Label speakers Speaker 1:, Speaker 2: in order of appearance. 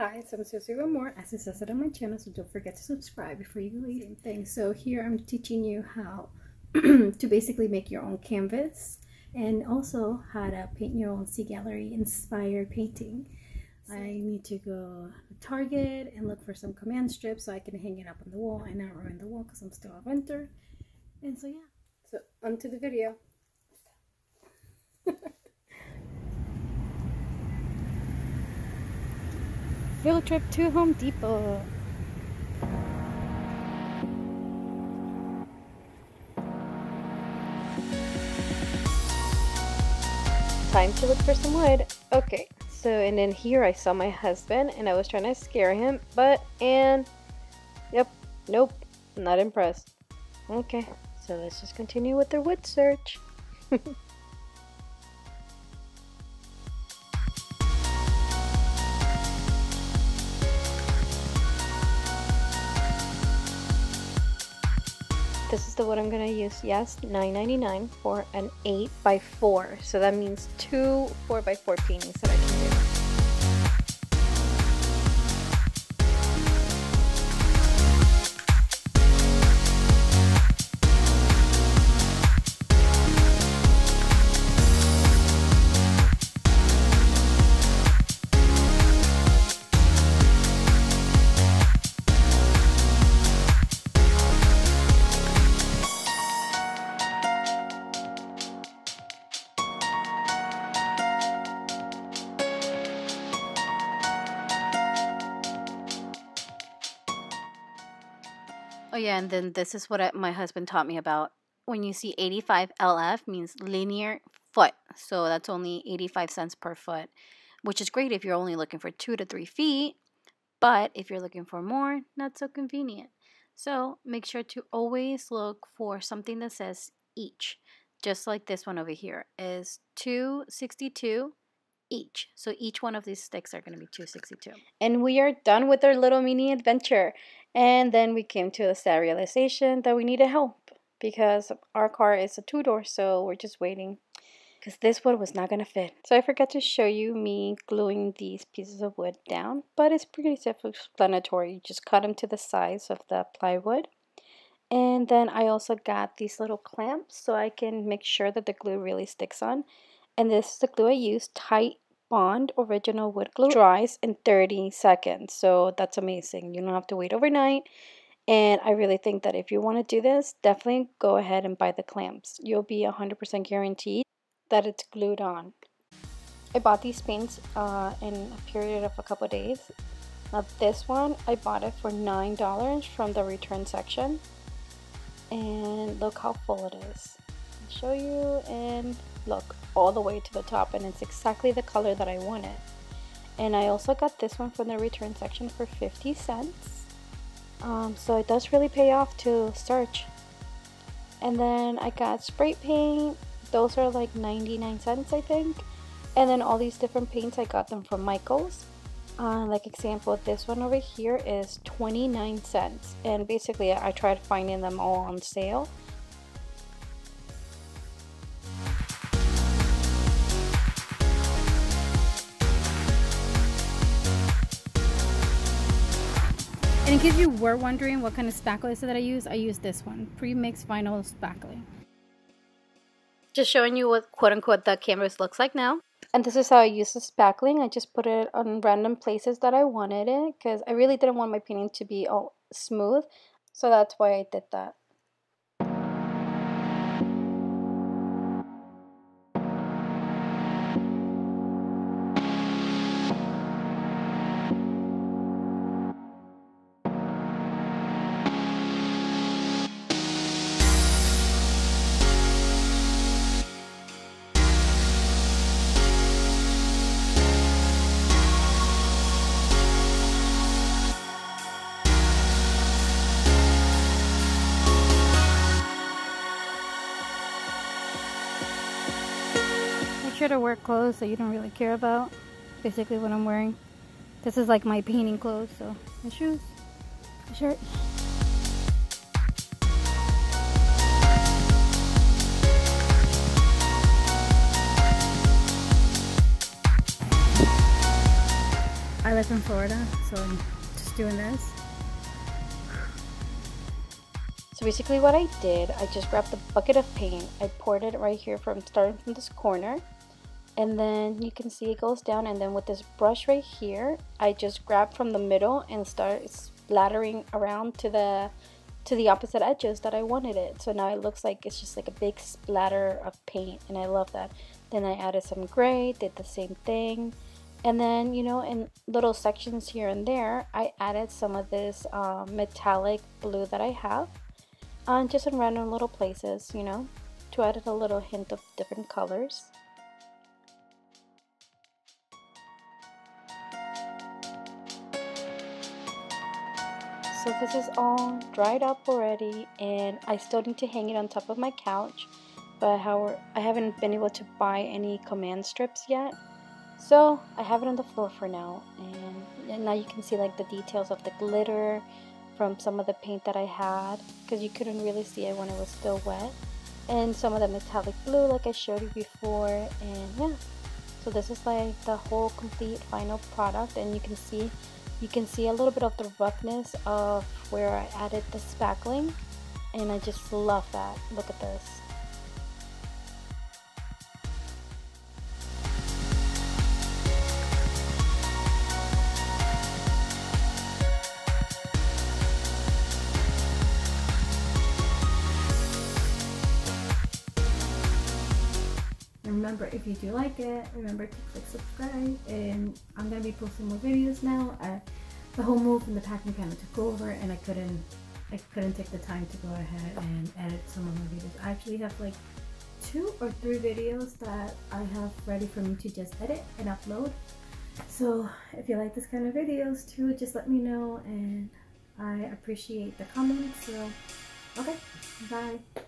Speaker 1: Hi, so I'm Susie More, as it says it on my channel, so don't forget to subscribe before you leave anything. So here I'm teaching you how to basically make your own canvas and also how to paint your own Z Gallerie inspired painting. I need to go to Target and look for some command strips so I can hang it up on the wall and not ruin the wall because I'm still a renter. And so yeah, so onto the video. Field trip to Home Depot. Time to look for some wood. Okay, so and then here I saw my husband and I was trying to scare him, but and yep, nope, not impressed. Okay, so let's just continue with the wood search. This is the wood I'm to use. Yes, $9.99 for an 8 by 4 So that means two 4 by 4 paintings that I can Oh yeah, and then this is what I, my husband taught me about. When you see 85 LF means linear foot. So that's only 85 cents per foot, which is great if you're only looking for 2 to 3 feet, but if you're looking for more, not so convenient. So make sure to always look for something that says each, just like this one over here is 262 each. So each one of these sticks are going to be 262. And we are done with our little mini adventure. And then we came to the sad realization that we needed help because our car is a two-door, so we're just waiting because this one was not going to fit. So I forgot to show you me gluing these pieces of wood down, but it's pretty self-explanatory. You just cut them to the size of the plywood. And then I also got these little clamps so I can make sure that the glue really sticks on. And this is the glue I use, Tight Bond Original Wood Glue. Dries in 30 seconds, so that's amazing. You don't have to wait overnight. And I really think that if you want to do this, definitely go ahead and buy the clamps. You'll be 100% guaranteed that it's glued on. I bought these paints uh, in a period of a couple of days. Now this one, I bought it for $9 from the return section. And look how full it is. Show you and look all the way to the top and it's exactly the color that I wanted. And I also got this one from the return section for 50 cents. Um, so it does really pay off to search. And then I got spray paint. Those are like 99 cents I think. And then all these different paints I got them from Michaels. Uh, like example, this one over here is 29 cents. And basically I tried finding them all on sale. And in case you were wondering what kind of spackle is that I use, I use this one, pre-mixed vinyl spackling. Just showing you what quote-unquote the canvas looks like now. And this is how I use the spackling. I just put it on random places that I wanted it because I really didn't want my painting to be all smooth. So that's why I did that. Sure to wear clothes that you don't really care about. Basically what I'm wearing. This is like my painting clothes, so my shoes, my shirt. I live in Florida, so I'm just doing this. So basically what I did, I just grabbed the bucket of paint, I poured it right here from starting from this corner, and then you can see it goes down, and then with this brush right here, I just grab from the middle and start splattering around to the to the opposite edges that I wanted it. So now it looks like it's just like a big splatter of paint, and I love that. Then I added some gray, did the same thing. And then, you know, in little sections here and there, I added some of this um, metallic blue that I have um, just in random little places, you know, to add a little hint of different colors. So this is all dried up already and I still need to hang it on top of my couch but however I haven't been able to buy any command strips yet. So I have it on the floor for now and, and now you can see like the details of the glitter from some of the paint that I had because you couldn't really see it when it was still wet and some of the metallic blue like I showed you before and yeah. So this is like the whole complete final product and you can see you can see a little bit of the roughness of where I added the spackling and I just love that. Look at this remember if you do like it remember to click subscribe and i'm gonna be posting more videos now. Uh, the whole move and the packing kind of took over and i couldn't i couldn't take the time to go ahead and edit some of my videos. I actually have like two or three videos that i have ready for me to just edit and upload. So if you like this kind of videos too just let me know and i appreciate the comments. So okay bye